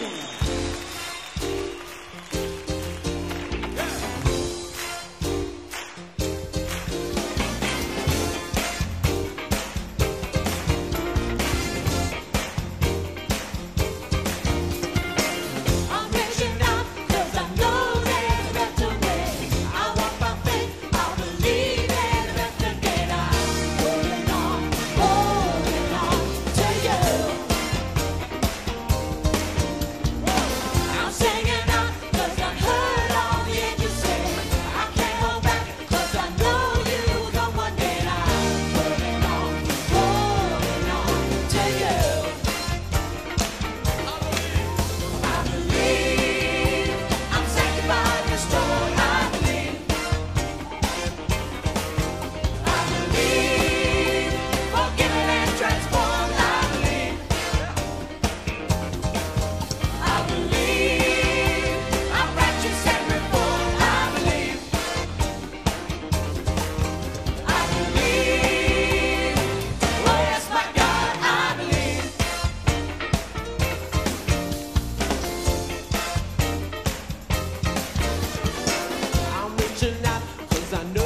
Podcast. I know